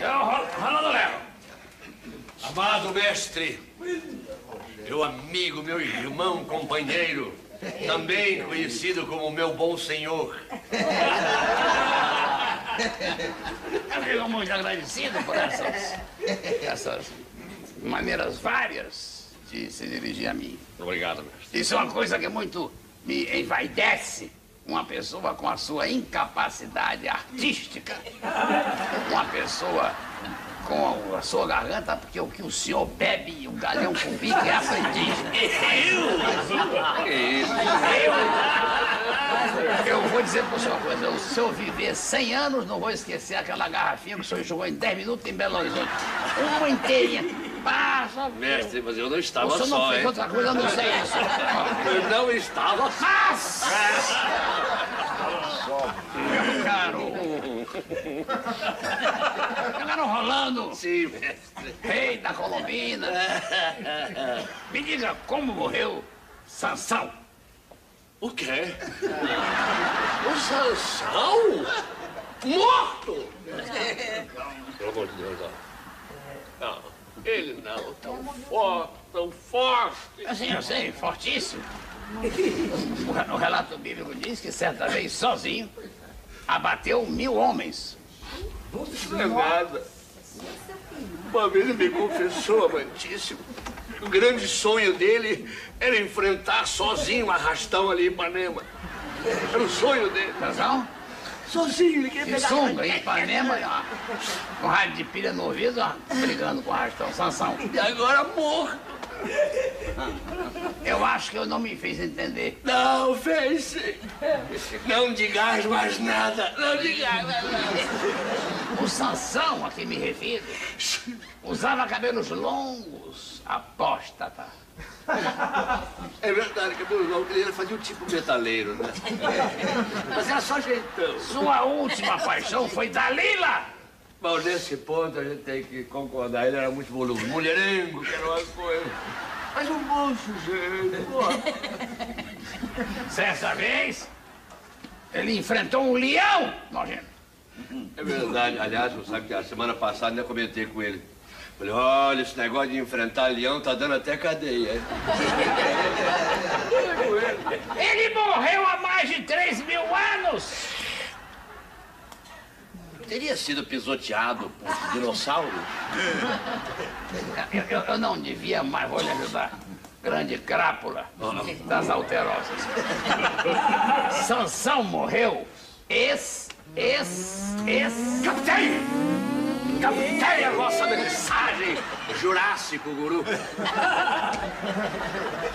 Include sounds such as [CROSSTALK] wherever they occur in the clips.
Ro- Rolando Léo. Amado mestre, meu amigo, meu irmão, companheiro, também conhecido como meu bom senhor. Eu fico muito agradecido por essas, essas maneiras várias de se dirigir a mim. Obrigado, mestre. Isso é uma coisa que muito me envaidece. Uma pessoa com a sua incapacidade artística. Uma pessoa com a sua garganta, porque o que o senhor bebe, o galhão com bico é aprendiz. Eu, eu vou dizer para o senhor uma coisa, se eu viver 100 anos, não vou esquecer aquela garrafinha que o senhor jogou em 10 minutos em Belo Horizonte. Uma inteirinha. Passa, Mestre, mas eu não estava não só, fez hein? outra coisa, eu não sei isso. [LAUGHS] Eu não estava só. Mas... Meu caro... Meu caro Rolando, Sim, mestre. rei da Colombina, me diga como morreu Sansão. O quê? O Sansão? Morto? Pelo amor de Deus, não. Ele não. Tão forte, tão forte. Assim, eu sei, fortíssimo. O re- O relato bíblico diz que certa vez, sozinho, abateu mil homens. Não é nada. Uma vez ele me confessou, amantíssimo, que o grande sonho dele era enfrentar sozinho um arrastão ali em Ipanema. Era o sonho dele. Sansão? Sozinho, ele queria pegar... sunga, em Ipanema, ó, com rádio de pilha no ouvido, ó, brigando com o arrastão. Sansão. E agora morto. Eu acho que eu não me fiz entender. Não, fez sim. Não digas mais nada. Não digas mais nada. O Sansão a que me refiro usava cabelos longos, apóstata. É verdade, que ele fazia um tipo metaleiro, né? [LAUGHS] Mas era só jeitão. Sua última paixão foi Dalila. Mas nesse ponto a gente tem que concordar. Ele era muito mulu- mulherengo, que era uma coisa. Mas um bom sujeito, pô. Certa vez, ele enfrentou um leão, nojento. É verdade. Aliás, você sabe que a semana passada ainda comentei com ele. Falei, olha, esse negócio de enfrentar leão tá dando até cadeia. [LAUGHS] Ele morreu há mais de 3 mil anos. Teria sido pisoteado por dinossauros? Eu, eu- eu não devia, mas vou lhe ajudar. Grande crápula das alterosas. Sansão morreu. Ex, ex, ex... Captei! Captei a vossa mensagem, Jurássico Guru.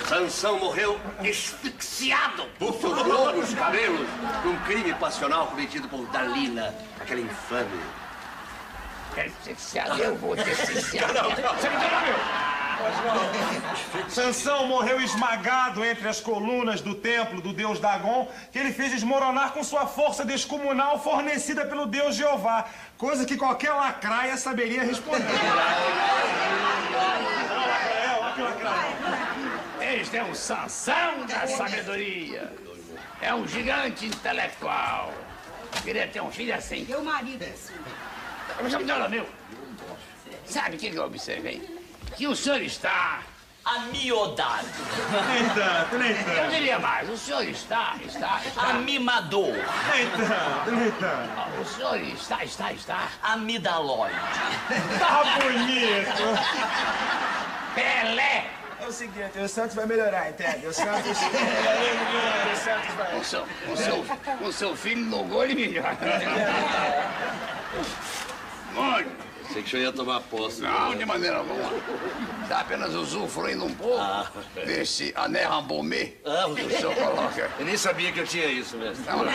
Sansão morreu asfixiado por longos cabelos num crime passional cometido por Dalila, aquela infame. Eu vou ter ciciado. Você me interrompeu. Sansão morreu esmagado entre as colunas do templo do deus Dagon, que ele fez desmoronar com sua força descomunal fornecida pelo deus Jeová, coisa que qualquer lacraia saberia responder. Este é o Sansão da sabedoria. É um gigante intelectual. Queria ter um filho assim. Meu marido é assim. Mas, meu, sabe o que que eu observei? Que o senhor está... Amiodado. Nem tanto, nem Eu tanto, diria mais, o senhor está, está, está... Amimador. nem tanto, nem tanto. O senhor está, está, está... Amidalóide. Tá bonito. Pelé! É o seguinte, o Santos vai melhorar, entende? O Santos. [LAUGHS] o Santos vai. Com seu, com seu, com seu filho no gol, ele melhora. Muito. Sei que o senhor ia tomar posse. né? Não, de maneira alguma. Está apenas usufruindo um pouco desse ané rambomê Ah, que o senhor coloca. Eu nem sabia que eu tinha isso mesmo. Não, não.